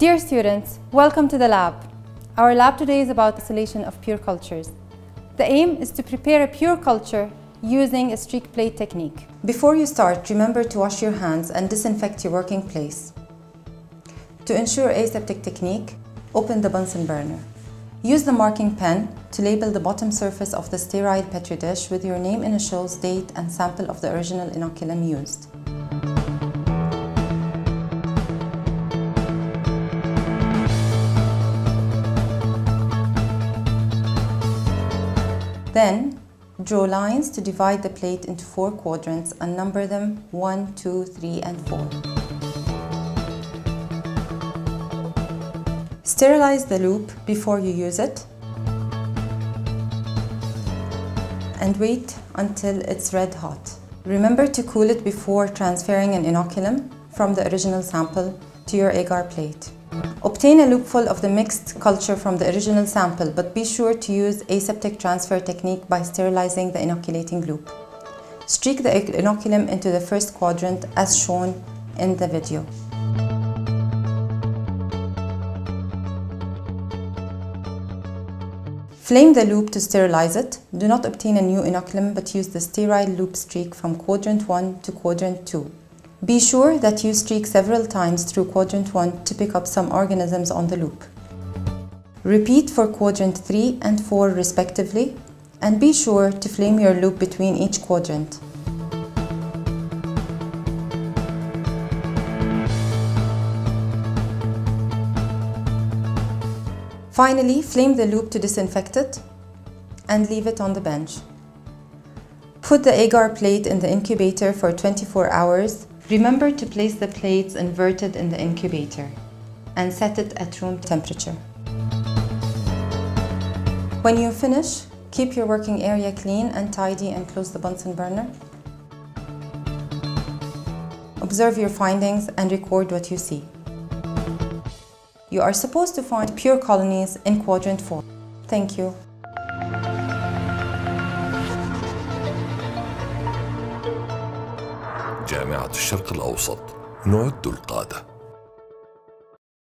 Dear students, welcome to the lab. Our lab today is about isolation of pure cultures. The aim is to prepare a pure culture using a streak plate technique. Before you start, remember to wash your hands and disinfect your working place. To ensure aseptic technique, open the Bunsen burner. Use the marking pen to label the bottom surface of the sterile petri dish with your name, initials, date, and sample of the original inoculum used. Then, draw lines to divide the plate into four quadrants and number them 1, 2, 3, and 4. Sterilize the loop before you use it and wait until it's red hot. Remember to cool it before transferring an inoculum from the original sample to your agar plate. Obtain a loopful of the mixed culture from the original sample, but be sure to use aseptic transfer technique by sterilizing the inoculating loop. Streak the inoculum into the first quadrant as shown in the video. Flame the loop to sterilize it. Do not obtain a new inoculum but use the sterile loop streak from quadrant 1 to quadrant 2. Be sure that you streak several times through quadrant 1 to pick up some organisms on the loop. Repeat for quadrant 3 and 4 respectively and be sure to flame your loop between each quadrant. Finally, flame the loop to disinfect it and leave it on the bench. Put the agar plate in the incubator for 24 hours. Remember to place the plates inverted in the incubator and set it at room temperature. When you finish, keep your working area clean and tidy and close the Bunsen burner. Observe your findings and record what you see. You are supposed to find pure colonies in quadrant 4. Thank you. جامعة الشرق الأوسط نعد القادة.